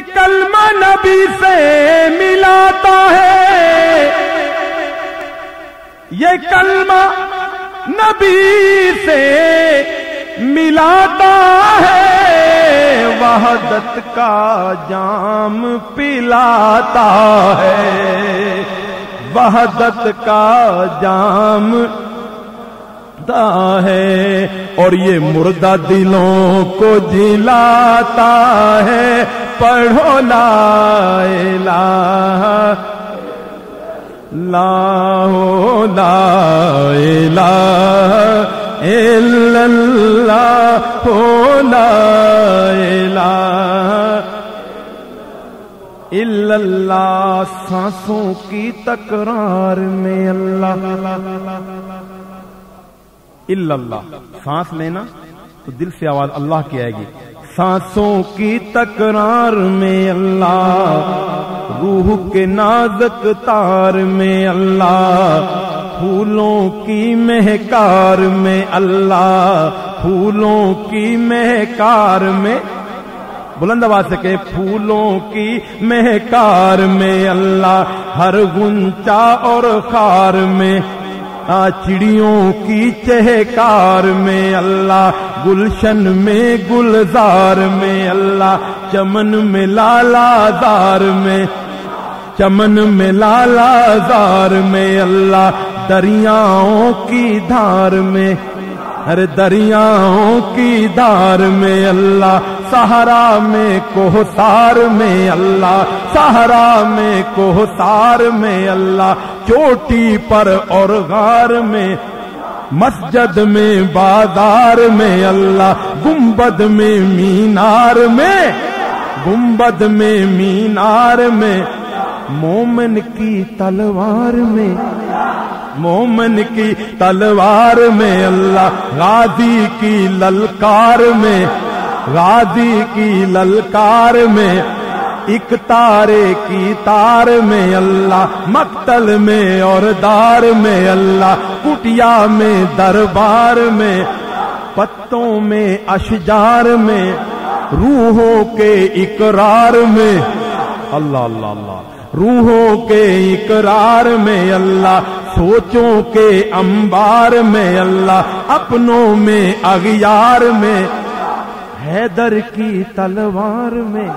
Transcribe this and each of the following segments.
یہ کلمہ نبی سے ملاتا ہے۔ یہ کلمہ نبی سے ملاتا ہے۔ وحدت کا جام پلاتا ہے۔ وحدت کا جام ہے۔ اور یہ مردہ دلوں کو جلاتا ہے، پڑھو لا الہ لا لا الہ الا اللہ، لا الہ الا اللہ، سانسوں کی تکرار میں اللہ اللہ۔ سانس لینا تو دل سے آواز اللہ کی آئے گی۔ سانسوں کی تکرار میں اللہ۔ روح کے نازک تار میں اللہ۔ پھولوں کی مہکار میں اللہ۔ پھولوں کی مہکار میں بلند آواز سے کہ پھولوں کی مہکار میں اللہ۔ ہر گنچا اور خار میں چڑیوں کی چہکار میں اللہ، گلشن میں گلزار میں اللہ، چمن میں لالا دار میں، چمن میں لالا زار میں اللہ، دریاؤں کی دھار میں ارے دریاؤں کی دھار میں اللہ سہارا میں کوہتار میں اللہ سہارا میں کوہتار میں اللہ چوٹی پر اور غار میں، مسجد میں، بازار میں، اللہ گنبد میں، مینار میں، گنبد میں، مینار میں، مومن کی تلوار میں، مومن کی تلوار میں، اللہ غازی کی للکار میں، غازی کی للکار میں ایک تارے کی تار میں اللہ، مقتل میں اور دار میں اللہ، کٹیا میں، دربار میں، پتوں میں، اشجار میں، روحوں کے اقرار میں۔ اللہ اللہ اللہ۔ روحوں کے اقرار میں اللہ، سوچوں کے انبار میں اللہ، اپنوں میں اغیار میں، حیدر کی تلوار میں۔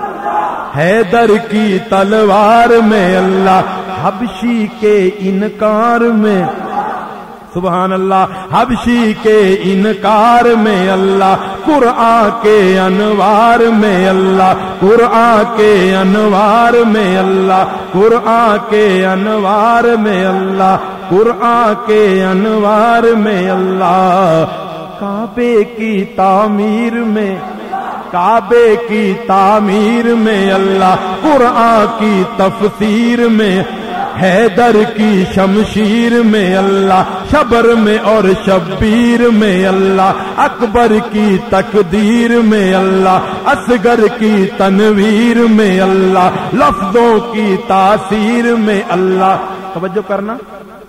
حیدر کی تلوار میں اللہ، حبشی کے انکار میں۔ سبحان اللہ، حبشی کے انکار میں اللہ، قرآن کے انوار میں اللہ، قرآن کے انوار میں اللہ، قرآن کے انوار میں اللہ، قرآن کے انوار میں اللہ۔ کعبے کی تعمیر میں کعبے کی تعمیر میں اللہ، قرآن کی تفسیر میں، حیدر کی شمشیر میں اللہ، شبر میں اور شبیر میں اللہ، اکبر کی تقدیر میں اللہ، اصغر کی تنویر میں اللہ، لفظوں کی تاثیر میں اللہ۔ توجہ کرنا۔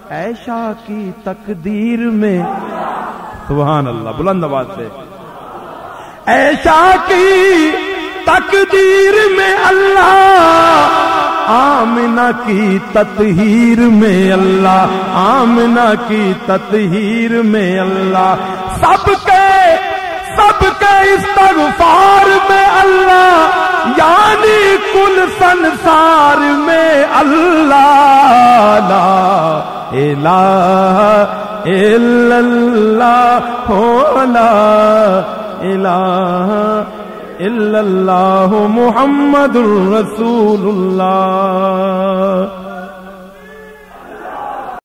ایشا کی تقدیر میں۔ سبحان اللہ، بلند آواز سے۔ ایشا کی تقدیر میں اللہ آمنا کی تطہیر میں اللہ آمنا کی تطہیر میں اللہ۔ سب کے سب کے استغفار میں اللہ یعنی کل سنسار میں اللہ۔ لا الہ الا اللہ ہونا إله إلا الله محمد رسول الله.